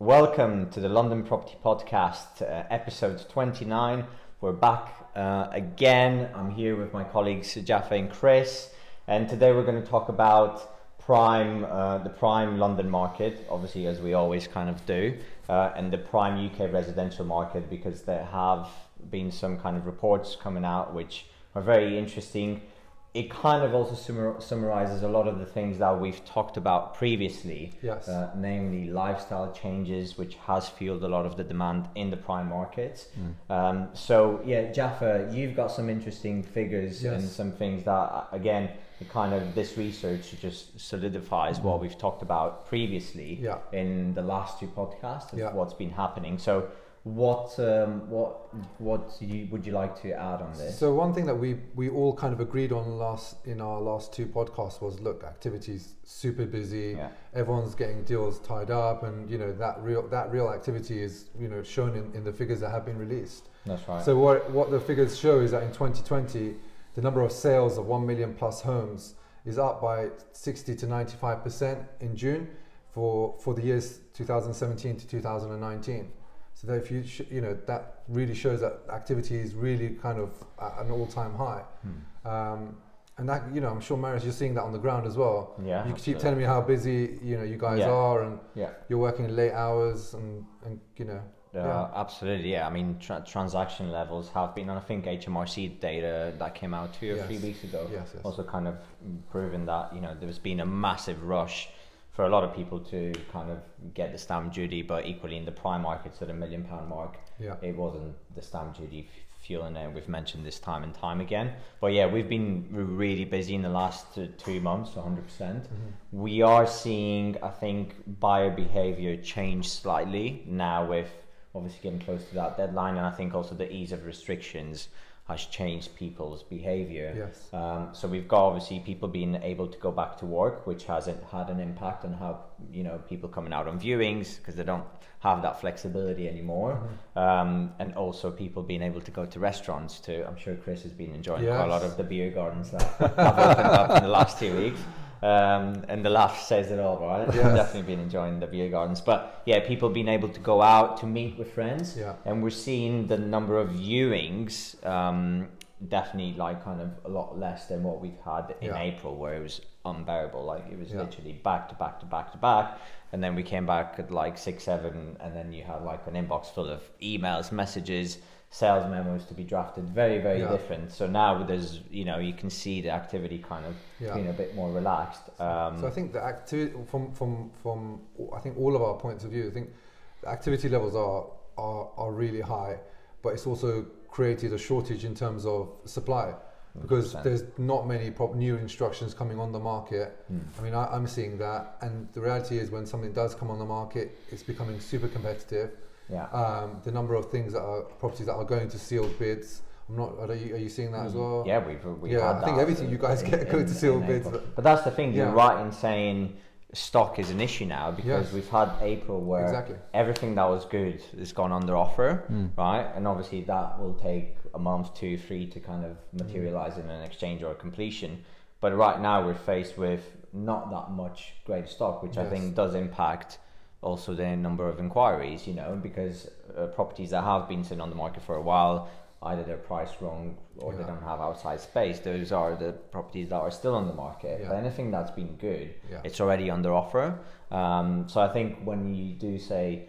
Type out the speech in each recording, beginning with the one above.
Welcome to the London Property Podcast, uh, episode 29. We're back uh, again. I'm here with my colleagues Jaffa and Chris, and today we're going to talk about prime, uh, the prime London market, obviously as we always kind of do, uh, and the prime UK residential market because there have been some kind of reports coming out which are very interesting it kind of also summar- summarizes a lot of the things that we've talked about previously, Yes. uh, namely lifestyle changes, which has fueled a lot of the demand in the prime markets. Um, so, yeah, Jaffa, you've got some interesting figures and some things that, uh, again, kind of this research just solidifies what we've talked about previously Yeah. in the last two podcasts of Yeah. what's been happening. So, what um, what what you, would you like to add on this? So one thing that we we all kind of agreed on last in our last two podcasts was look, activity's super busy. Yeah. Everyone's getting deals tied up, and you know that real that real activity is you know shown in, in the figures that have been released. That's right. So what what the figures show is that in 2020, the number of sales of one million plus homes is up by 60 to 95 percent in June for for the years 2017 to 2019. So that if you sh- you know that really shows that activity is really kind of at an all time high. Hmm. Um, and that you know I'm sure Marius you're seeing that on the ground as well. Yeah, You keep telling me how busy you know you guys Yeah. are and Yeah, you're working late hours and and you know uh, Yeah. absolutely. Yeah, I mean, tra- transaction levels have been, and I think HMRC data that came out two or Yes. three weeks ago yes yes also kind of proven that you know there's been a massive rush for a lot of people to kind of get the stamp duty, but equally in the prime markets at a million pound mark, yeah it wasn't the stamp duty fueling it. We've mentioned this time and time again. But yeah, we've been really busy in the last two months, 100%. percent Mhm. We are seeing, I think, buyer behavior change slightly now with obviously getting close to that deadline, and I think also the ease of restrictions has changed people's behavior. yes Um, so we've got obviously people being able to go back to work, which hasn't had an impact on how you know people coming out on viewings because they don't have that flexibility anymore, Mhm. um, and also people being able to go to restaurants too. I'm sure Chris has been enjoying quite a lot of the beer gardens that have opened up in the last two weeks. Um, and the laugh says it all, right? Yes. Definitely been enjoying the beer gardens, but yeah, people being able to go out to meet with friends yeah and we're seeing the number of viewings um, definitely like kind of a lot less than what we've had in Yeah. April, where it was unbearable. Like it was Yeah. literally back to back to back to back, and then we came back at like six, seven, and then you had like an inbox full of emails, messages, sales memos to be drafted. Very, very Yeah. different. So now there's you know you can see the activity kind of yeah being a bit more relaxed. Um, So I think the activity from from from I think all of our points of view, I think the activity levels are are, are really high, but it's also created a shortage in terms of supply because 100%. there's not many prop new instructions coming on the market. hmm. I mean, I, I'm seeing that, and the reality is when something does come on the market, it's becoming super competitive. Yeah. Um, the number of things that are properties that are going to sealed bids. I'm not. Are you, are you seeing that as well? Mm. Yeah, we've, we've Yeah, I think everything in- you guys get go in- to seal in bids. April. But that's the thing, you're Yeah. right in saying stock is an issue now because Yes. we've had April where Exactly. everything that was good has gone under offer, Mm. right? And obviously that will take a month, two, three to kind of materialize in an exchange or a completion. But right now we're faced with not that much great stock, which I think does impact also the number of inquiries, you know, because uh, properties that have been sitting on the market for a while, either they're priced wrong or they don't have outside space. Those are the properties that are still on the market. Yeah. But anything that's been good, Yeah. it's already under offer. Um, so I think when you do say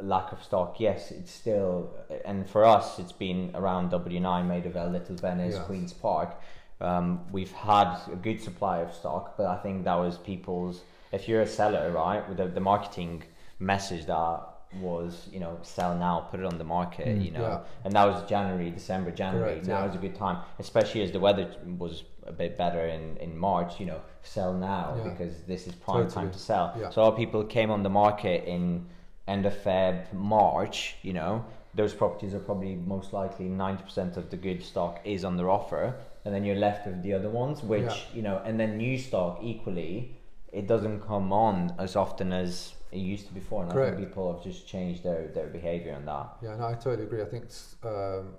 lack of stock, yes, it's still, and for us, it's been around W9, Maida Vale, Little Venice, Yes. Queens Park. Um, we've had a good supply of stock, but I think that was people's. If you're a seller, right, with the, the marketing message that was, you know, sell now, put it on the market, Mm, you know, yeah. and that was January, December, January. Correct, now yeah. is a good time, especially as the weather was a bit better in, in March. You know, sell now Yeah. because this is prime Totally. time to sell. So a people came on the market in end of Feb, March. You know, those properties are probably most likely ninety percent of the good stock is under offer, and then you're left with the other ones, which you know, and then new stock equally. It doesn't come on as often as it used to before, and I think people have just changed their, their behavior on that. Yeah, no, I totally agree. I think, um,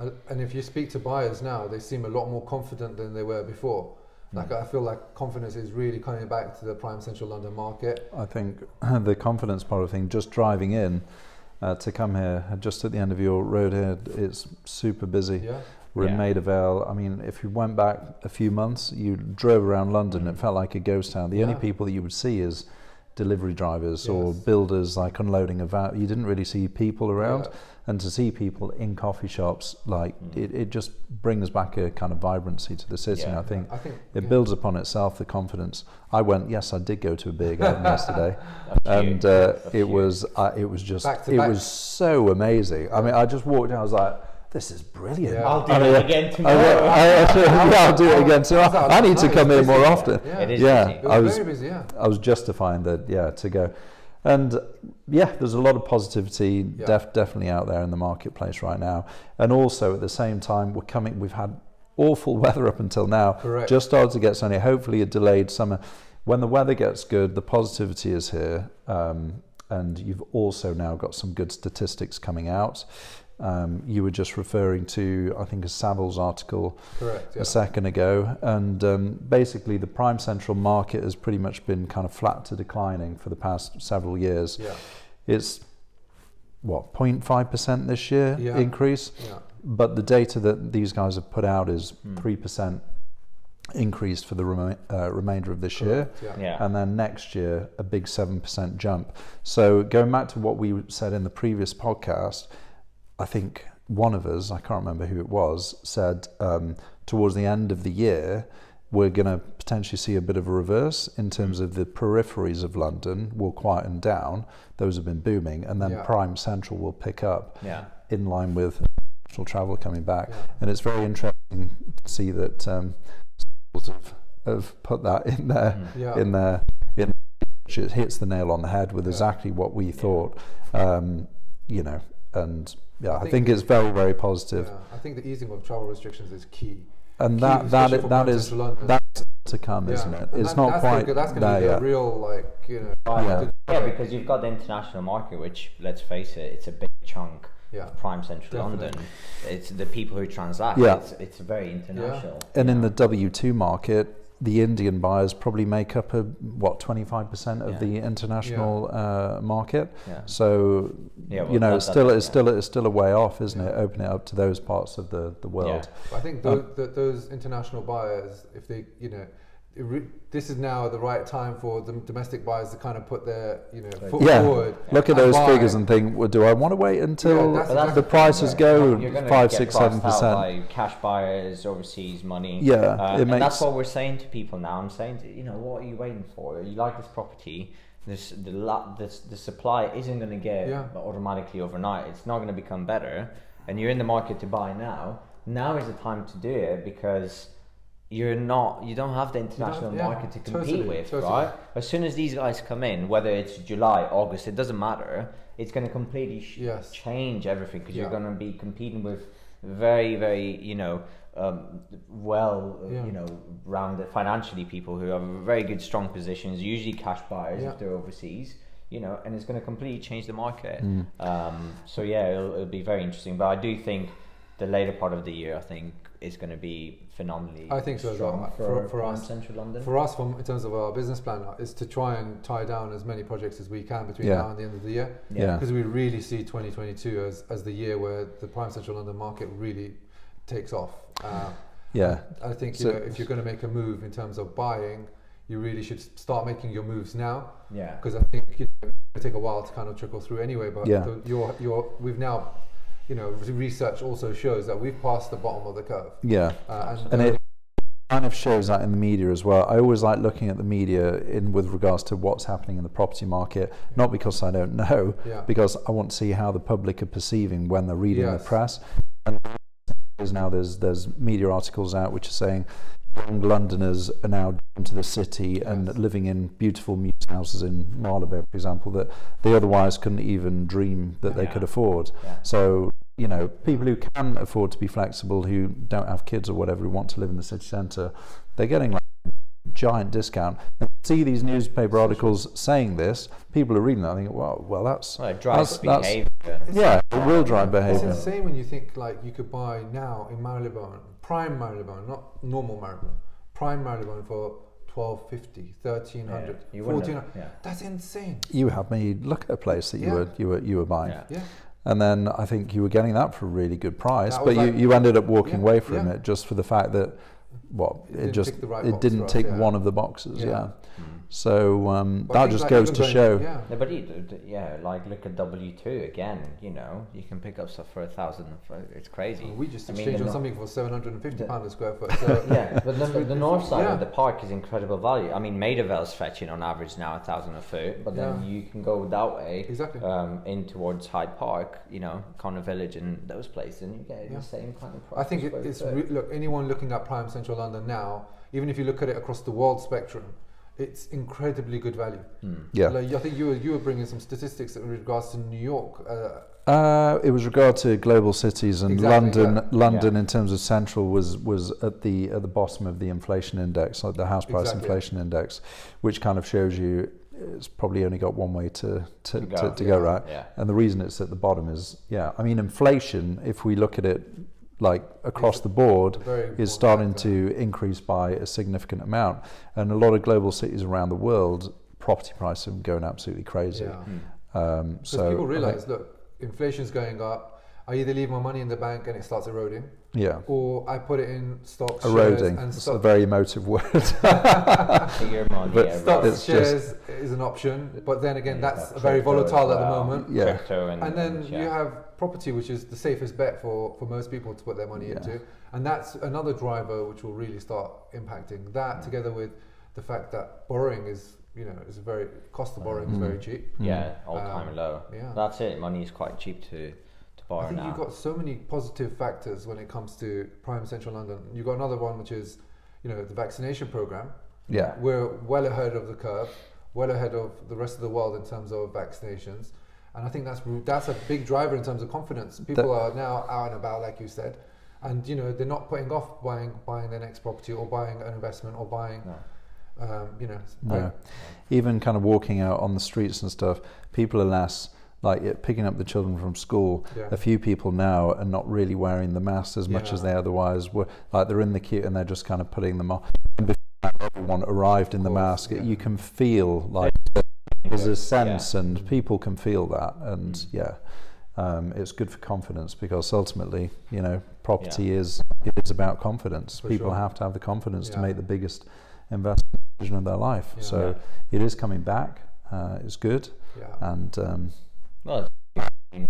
and- and if you speak to buyers now, they seem a lot more confident than they were before. Like I feel like confidence is really coming back to the prime central London market. I think the confidence part of thing, just driving in uh, to come here, just at the end of your road here, it's super busy. Yeah. We're in Yeah. Maida Vale. I mean, if you went back a few months, you drove around London, it felt like a ghost town. The only people that you would see is delivery drivers or builders like unloading a van. You didn't really see people around. Yeah. And to see people in coffee shops, like Mm. it, it just brings back a kind of vibrancy to the city. Yeah. I think I think it yeah. builds upon itself the confidence. I went, yes, I did go to a beer garden yesterday, and uh, it was uh, it was just it was so amazing. I mean, I just walked out. I was like, this is brilliant. Yeah. I'll do I mean, it again I, tomorrow. I, I, yeah, I'll do it again. So I, that? I need to come here more often. Yeah. It is Yeah. busy. It was, I was- very busy. Yeah. I was justifying that, yeah, to go. And yeah, there's a lot of positivity Yeah. def- definitely out there in the marketplace right now. And also at the same time, we're coming, we've had awful weather up until now. Correct. Just started to get sunny. Hopefully, a delayed summer. When the weather gets good, the positivity is here. Um, and you've also now got some good statistics coming out. Um, you were just referring to, I think, a Savills article Correct. Yeah. a second ago, and um, basically the prime central market has pretty much been kind of flat to declining for the past several years. Yeah. It's what 0.5 percent this year Yeah. increase, Yeah. but the data that these guys have put out is Hmm. three percent increase for the rema- uh, remainder of this year. Correct, Yeah. Yeah. And then next year, a big 7% jump. So, going back to what we said in the previous podcast, I think one of us, I can't remember who it was, said um, towards the end of the year, we're going to potentially see a bit of a reverse in terms of the peripheries of London will quieten down. Those have been booming. And then Yeah. prime central will pick up yeah. in line with international travel coming back. Yeah. And it's very interesting to see that um, sort of have put that in there Mm. Yeah. in there in which it hits the nail on the head with Yeah. exactly what we thought um, you know and yeah I I think- think it's very very positive Yeah. I think the easing of travel restrictions is key. and Key, that that especially is, for that prime is central London. that's to come Yeah. isn't it And it's that- not that's quite Gonna, that's going there to be a yet real like you know. Yeah. Yeah, because you've got the international market, which let's face it, it's a big chunk yeah. of prime central Definitely. London. It's the people who transact. Yeah. It's, it's very international. and in the. W2 market the Indian buyers probably make up a what 25% of Yeah. the international uh, market yeah. so Yeah, well, you know that- it's that- still it's yeah. still it's still a way off isn't it Yeah. opening it up to those parts of the the world But I think Um, those, those international buyers, if they, you know, it re- this is now the right time for the domestic buyers to kind of put their, you know, foot Yeah. forward. Look at those buy. figures and think, well, do I want to wait until that's But that's the the thing, prices go You're gonna five, get six, seven percent? cash buyers, overseas money. Yeah, Uh, it and that's what we're saying to people now. I'm saying, to, you know, what are you waiting for? You like this property. This the la- this, the supply isn't going to get Yeah. automatically overnight. It's not going to become better, and you're in the market to buy now. Now is the time to do it because you're not you don't have the international yeah, market to compete totally, with, totally. right? As soon as these guys come in, whether it's July, August, it doesn't matter. It's going to completely sh- Yes. change everything because you're going to be competing with very, very, you know, um, well, uh, Yeah. you know, rounded financially people who have very good, strong positions, usually cash buyers Yeah. if they're overseas, you know, and it's going to completely change the market. Mm. Um, so yeah, it'll, it'll be very interesting. But I do think the later part of the year, I think, is going to be phenomenally. I think so as well. strong For- for, for us- central London. For us, from in terms of our business plan, is to try and tie down as many projects as we can between Yeah. now and the end of the year, Yeah. because we really see 2022 as, as the year where the prime central London market really takes off. Uh, Yeah, I think you So- know, if you're going to make a move in terms of buying, you really should start making your moves now. yeah. because I think you know, it'll take a while to kind of trickle through anyway. But Yeah. the, your, your, we've now, you know, research also shows that we've passed the bottom of the curve. yeah. Uh, and, And it kind of shows that in the media as well. I always like looking at the media in with regards to what's happening in the property market, not because I don't know, yeah, because I want to see how the public are perceiving when they're reading Yes. the press. And now there's there's media articles out which are saying young Londoners are now drawn to the city and living in beautiful houses in Marylebone, for example, that they otherwise couldn't even dream that they Yeah. could afford. Yeah. So you know, people who can afford to be flexible, who don't have kids or whatever, who want to live in the city centre, they're getting like giant discount. And see these newspaper articles saying this, people are reading that and thinking, well, well, that's Well, it drives That's- that's- yeah, it will drive behaviour. It's insane when you think like you could buy now in Marylebone, prime Marylebone, not normal Marylebone, prime Marylebone for 1250, 1300, Yeah, you 1400. have- yeah. That's insane. You had me look at a place that you Yeah. were you were you were buying, Yeah. Yeah. and then I think you were getting that for a really good price, That but was you, like- you ended up walking Yeah, away from yeah. it just for the fact that well, It it, didn't just right it box didn't for us, tick yeah. one of the boxes. Yeah. Yeah. So um, But that just like, goes to going- show. Yeah. No, but you, yeah, like look at W two again. You know, you can pick up stuff for a thousand. It's crazy. Well, we just I exchanged the on no- something for seven hundred and fifty pound a square foot. So yeah, but the, the north side Yeah. of the park is incredible value. I mean, Maida Vale's fetching on average now a thousand a foot, but then Yeah. you can go that way Exactly. um, in towards Hyde Park, you know, Connaught Village and those places, and you get Yeah. the same kind of price. I think it, it's re- look anyone looking at prime central London now, even if you look at it across the world spectrum, it's incredibly good value. Hmm. Yeah. Like, I think you were you were bringing some statistics in regards to New York. Uh, Uh, it was regard to global cities and Exactly, London. yeah. London, Yeah. in terms of central, was was at the at the bottom of the inflation index, like the house price Exactly. inflation index, which kind of shows you it's probably only got one way to to, To to, go. to go, Yeah. right. Yeah. And the reason it's at the bottom is, yeah, I mean, inflation. If we look at it like across the board, is starting factor. to increase by a significant amount, and a lot of global cities around the world, property prices are going absolutely crazy. Yeah. Hmm. Um, so people I think- realize, look, inflation's going up. I either leave my money in the bank and it starts eroding, yeah. or I put it in stocks, Eroding. shares, and It's a very emotive word. So your money, But yeah, stocks, It's just- shares is an option. But then again, that's very crypto as volatile at the moment. Yeah. And, And then yeah. you have property, which is the safest bet for, for most people to put their money Yeah. into. And that's another driver which will really start impacting. That Mm. together with the fact that borrowing is, you know, is very cost of borrowing is Mm. very cheap. yeah, all time Um, low. Yeah. That's it. Money is quite cheap to to borrow I think now. you've got so many positive factors when it comes to prime central London. You've got another one which is, you know, the vaccination program. yeah. We're well ahead of the curve, well ahead of the rest of the world in terms of vaccinations. And I think that's that's a big driver in terms of confidence. People are now out and about, like you said, and you know they're not putting off buying buying their next property or buying an investment or buying, No. um, you know, No. Even kind of walking out on the streets and stuff, people are less like picking up the children from school. Yeah. A few people now are not really wearing the masks as much Yeah. as they otherwise were. Like they're in the queue and they're just kind of putting them on. And before everyone arrived in the mask, yeah. you can feel like there's a sense, Yeah. and people can feel that, and Mm. yeah. Um, it's good for confidence because ultimately, you know, property is it is about confidence. For People sure. have to have the confidence to make the biggest investment decision of their life. Yeah. So it is coming back. Uh, it's good, Yeah. and um, Well, it's, I mean,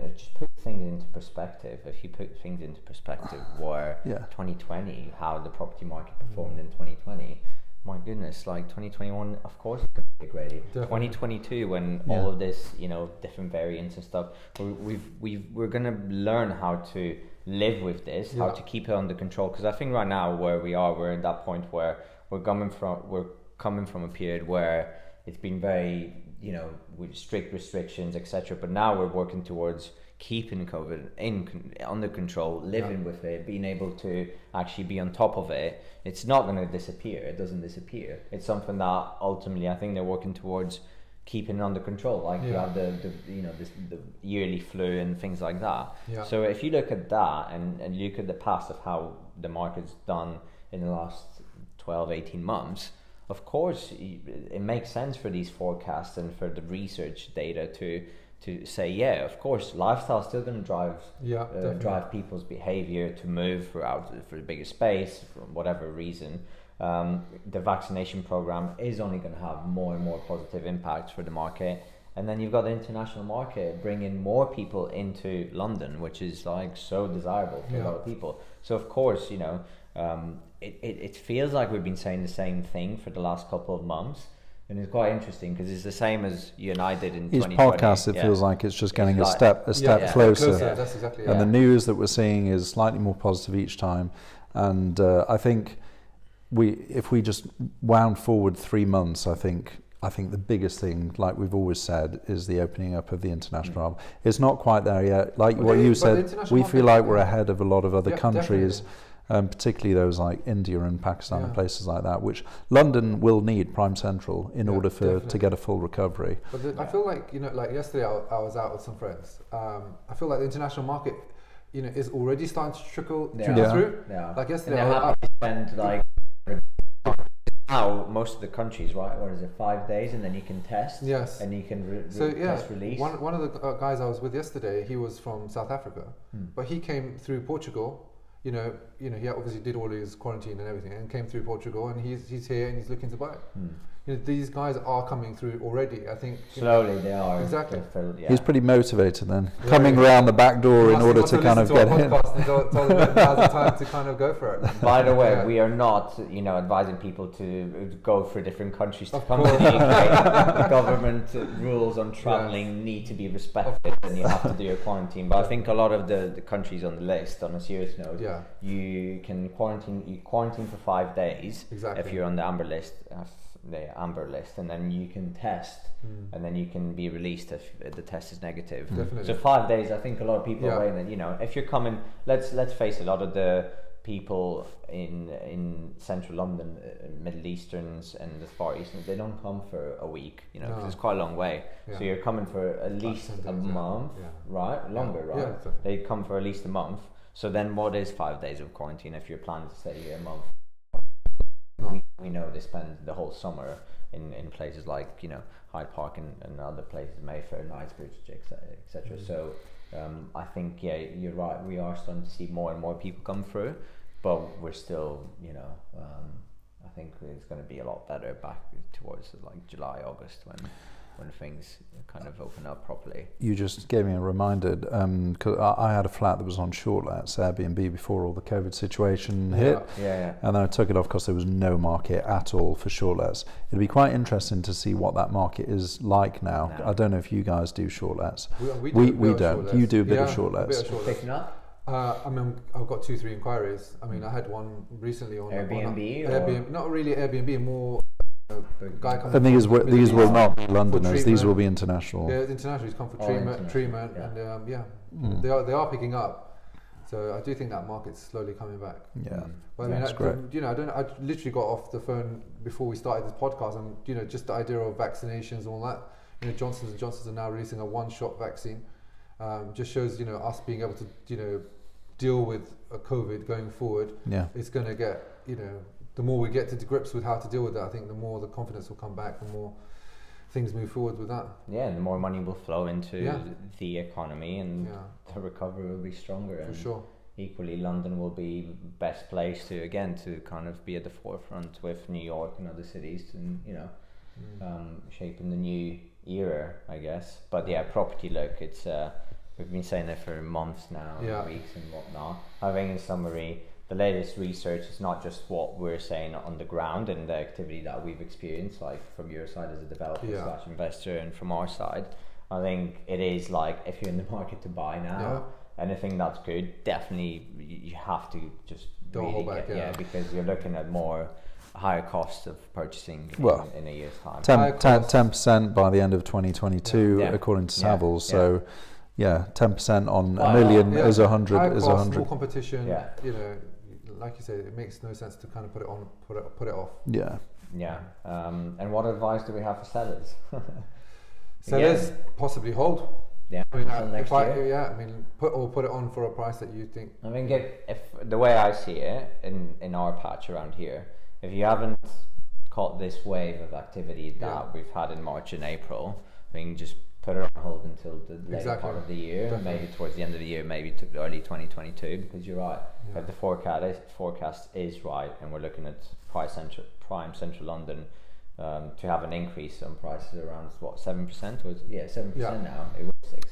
it just put things into perspective. If you put things into perspective, where yeah, 2020, how the property market performed in 2020, my goodness, like 2021, of course it's going to be great. 2022, when Yeah. all of this, you know, different variants and stuff, we, we've we've we're going to learn how to live with this, how to keep it under control. Because I think right now where we are, we're at that point where we're coming from we're coming from a period where it's been very you know with strict restrictions etc but now we're working towards keeping covid in under control living with it being able to actually be on top of it. It's not going to disappear it doesn't disappear. It's something that ultimately i think they're working towards keeping under control like you have the, the you know this, the yearly flu and things like that. Yeah. so if you look at that and, and look at the past of how the market's done in the last 12, 18 months, of course it makes sense for these forecasts and for the research data to to say, yeah, of course, lifestyle is still going to drive Yeah. uh, drive people's behavior to move throughout for a bigger space for whatever reason. Um, the vaccination program is only going to have more and more positive impacts for the market. And then you've got the international market bringing more people into London, which is like so desirable for a lot of people. So of course, you know, um, it, it, it feels like we've been saying the same thing for the last couple of months. And it's quite interesting because it's the same as you and I did in each podcast it yeah. feels like it's just It's getting a like- step a step yeah, closer. Closer. Yeah. That's exactly it. and Yeah. the news that we're seeing is slightly more positive each time. And uh, I think we, if we just wound forward three months, I think I think the biggest thing, like we've always said, is the opening up of the international hub. It's not quite there yet. Like But what the- you said, we feel like we're ahead of a lot of other Yeah, countries. definitely. Um, particularly those like India and Pakistan and places like that, which London will need prime central in Yeah, order for definitely. to get a full recovery. But the, I feel like you know, like yesterday, I, I was out with some friends. Um, I feel like the international market, you know, is already starting to trickle, They trickle through. Yeah. Like And yesterday, they're I, happy to spend like now most of the countries, right? What is it? Five days, and then you can test. Yes. And you can re- re- So yeah, test release. one one of the uh, guys I was with yesterday, he was from South Africa, Hmm. but he came through Portugal. You know, you know, he obviously did all his quarantine and everything, and came through Portugal, and he's he's here and he's looking to buy it. Hmm. You know, these guys are coming through already. I think you know, Slowly, they are. Exactly. they're filled, yeah. He's pretty motivated then, Yeah, coming yeah. round the back door in order must to kind of listened get to in. our podcast and told, told them that now's the time to kind of go for it. By the way, Yeah. we are not, you know, advising people to go for different countries to Of come to the. UK. the government uh, rules on travelling need to be respected, and you have to do your quarantine. But I think a lot of the, the countries on the list, on a serious note, Yeah, you can quarantine. You quarantine for five days exactly. if you're on the amber list, uh, the amber list, and then you can test, Mm. and then you can be released if the test is negative. Definitely. So five days, I think a lot of people Yeah. are waiting. You know, if you're coming, let's let's face it, a lot of the people in in central London, uh, Middle Easterns and the Far Eastern, they don't come for a week. You know, 'cause No. it's quite a long way. Yeah. So you're coming for at least a month, Yeah. right? Longer, right? They come for at least a month. So then, what is five days of quarantine if you're planning to stay here a month? We, we know they spend the whole summer in, in places like you know Hyde Park and, and other places, Mayfair, Knightsbridge, etc. etc. Mm. So um, I think yeah, you're right. We are starting to see more and more people come through, but we're still you know um, I think it's going to be a lot better back towards like July, August when when things kind of open up properly. You just gave me a reminder because I, I had a flat that was on short lets Airbnb before all the COVID situation hit. Yeah. Yeah, yeah. And then I took it off because there was no market at all for short lets. It'd be quite interesting to see what that market is like now. No. I don't know if you guys do short lets. We, we, We- do a we bit of don't. short You do a bit of Yeah, short lets. of short lets. Picking up. Uh, I mean, I've got two, three inquiries. I mean, I had one recently on on a- Airbnb, not really Airbnb, more guy coming. And these from will, these will not be Londoners. These will be international. Yeah, international. He's come for Oh, treatment, treatment, yeah. and um, yeah, Mm. they are they are picking up. So I do think that market's slowly coming back. Yeah. Mm. But I mean, That's I, great. you know, I don't. I literally got off the phone before we started this podcast, and you know, just the idea of vaccinations and all that. You know, Johnson's and Johnson's are now releasing a one-shot vaccine. Um, just shows you know us being able to you know deal with a COVID going forward. Yeah. It's going to get you know the more we get to grips with how to deal with that, I think the more the confidence will come back, the more things move forward with that. Yeah, and the more money will flow into Yeah. the economy, and Yeah, the recovery will be stronger. for and sure. equally, London will be best place to again to kind of be at the forefront with New York and other cities, and you know, Mm. um, shaping the new era, I guess. But yeah, property look, it's uh, we've been saying it for months now, Yeah. weeks and whatnot. I think in summary, the latest research is not just what we're saying on the ground and the activity that we've experienced, like from your side as a developer Yeah. slash investor, and from our side. I think it is like if you're in the market to buy now, Yeah. anything that's good, definitely you have to just Don't really hold back, get, yeah. because you're looking at more higher costs of purchasing in, Well, in a year's time. 10 percent by the end of 2022, Yeah. according to Yeah, Savills. yeah. So, yeah, ten percent on Wow. a million Yeah. is a hundred High is a cost, hundred. More competition. Yeah. You know, like you said, it makes no sense to kind of put it on, put it, put it off. Yeah, Yeah. Um, and what advice do we have for sellers? Sellers possibly hold. Yeah. I mean, Until I, next if I, year. yeah, I mean, put or put it on for a price that you think. I mean, if, if the way I see it in, in our patch around here, if you haven't caught this wave of activity that Yeah. we've had in March and April, I think just put it on hold until the later Exactly. part of the year, Definitely. maybe towards the end of the year, maybe to early 2022, because you're right. Yeah. If the forecast is, forecast is right, and we're looking at price central, prime central London um, to have an increase on prices around what seven percent was yeah seven Yeah. percent now it was six.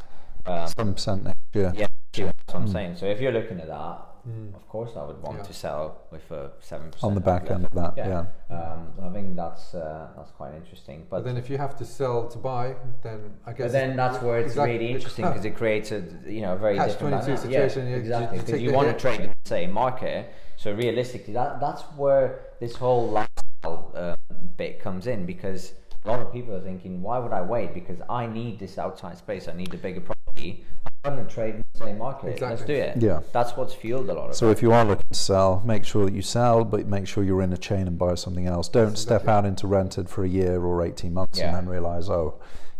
Um, seven percent next year. yeah, that's what I'm Mm. saying. So if you're looking at that, Mm. of course I would want Yeah. to sell with a seven percent On the back end of that, Yeah. yeah. Um, I think that's uh, that's quite interesting. But, But, then if you have to sell to buy, then I guess. but then that's where it's Exactly. really interesting because it creates a you know a very Catch different 22 dynamic. Yeah, situation, you- you- exactly because take you want to trade in the same market. So realistically, that that's where this whole lifestyle um, bit comes in because a lot of people are thinking, why would I wait? Because I need this outside space. I need a bigger property. I'm going to trade in the same market. Let's do it. Yeah. That's what's fueled a lot of So it. if you are looking to sell, make sure that you sell, but make sure you're in a chain and buy something else. Don't step Exactly. out into rented for a year or 18 months Yeah. and then realize, oh,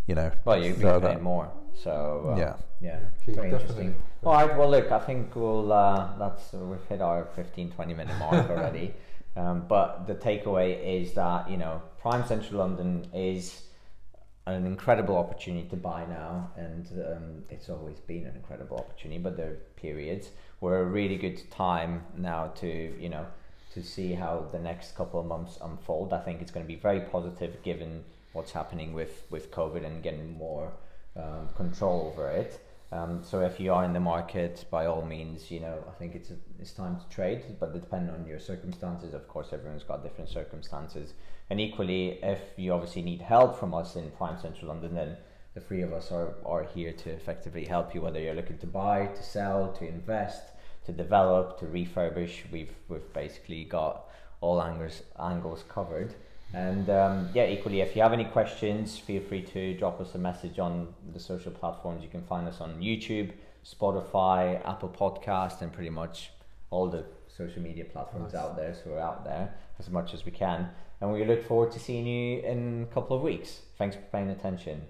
you know, Well, you'd be paying more. So uh, Yeah. yeah, Keep- very definitely. interesting. All right, well, look, I think we'll uh, that's we've hit our 15, 20 minute mark already. Um, but the takeaway is that you know prime central London is an incredible opportunity to buy now, and um, it's always been an incredible opportunity. But there are periods where a really good time now to you know to see how the next couple of months unfold. I think it's going to be very positive given what's happening with with COVID and getting more um, control over it. Um, so if you are in the market, by all means, you know, I think it's it's time to trade, but depending on your circumstances, of course, everyone's got different circumstances. And equally, if you obviously need help from us in prime central London, then the three of us are, are here to effectively help you, whether you're looking to buy, to sell, to invest, to develop, to refurbish. We've we've basically got all angles angles covered. And um, yeah, equally, if you have any questions, feel free to drop us a message on the social platforms. You can find us on YouTube, Spotify, Apple Podcast, and pretty much all the social media platforms Nice. out there. So we're out there as much as we can. And we look forward to seeing you in a couple of weeks. Thanks for paying attention.